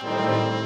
Bye.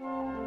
Bye.